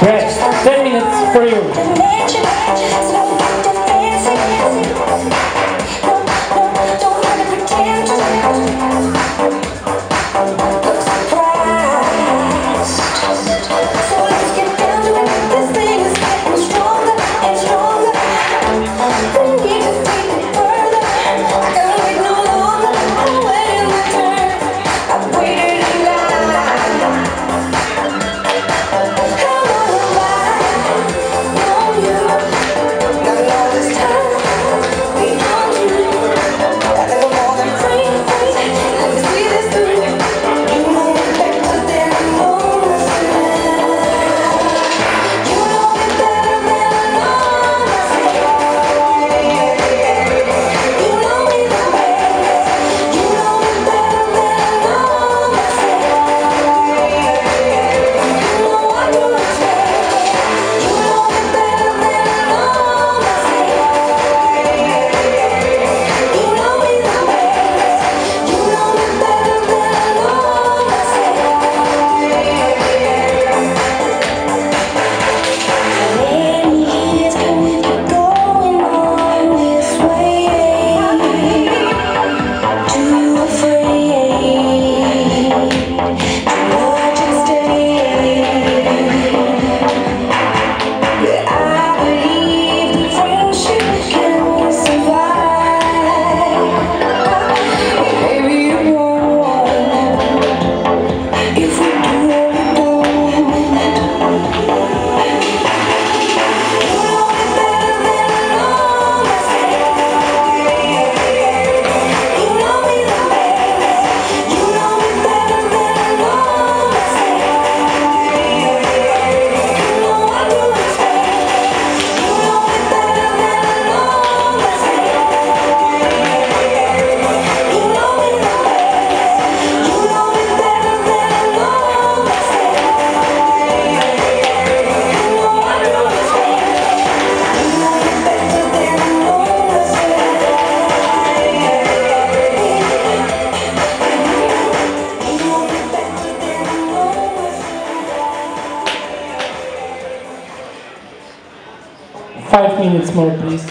Great. 10 minutes for you. Five minutes more, please.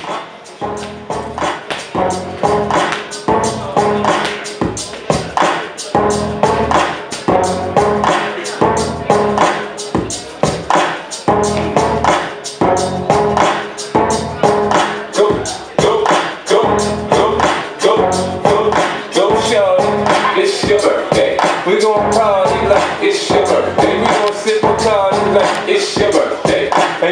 It's your birthday. We gon' party like it's your birthday. We gon' sip a party like it's.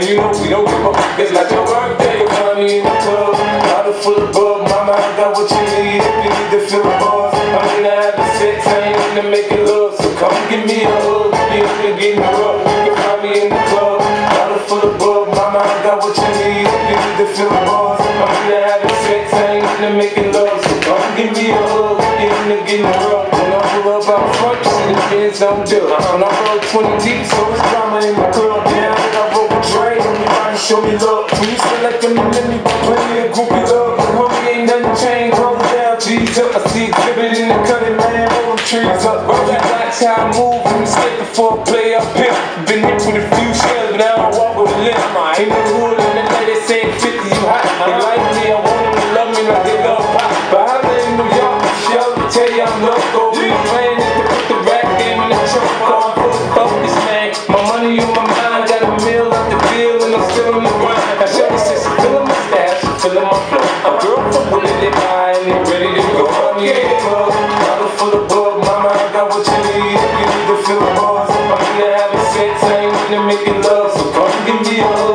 And you know we don't give up. It's like your birthday. Honey in the club, bottle full of bug. Mama, I got what you need if you need to fill the bars. I'm have the sex, I ain't into making love. So come give me a hug. You can get me rough. You can find me in the club, bottle full of bug. Mama, I got what you need if you need to fill the bars. I'm have the sex, I ain't into making love. So come give me a hug. You into getting rough. When I pull up out front, you see the kids on do. When I roll 20 deep, so it's drama in the club. Yeah, show me love. When you select them, you let me plenty of groupie love. Homie, ain't nothing changed, roll down, G's up. I see Xzibit in the cutting, man, roll them trees up. Roll that that's how I move, from the state before I play up here. Been hit with a few shells, but now I walk with a limp. Ain't no rule in the night, they say 50, you hot. They like me, I want them to love me like they love pop. But I live in New York, Michelle, to tell you I'm loco. A girl from and they ready to go. In the club, bottle full of bug, mama, I got what you need. You need to fill the bars, I'm here having sex, I ain't into making love. So come give me a hug,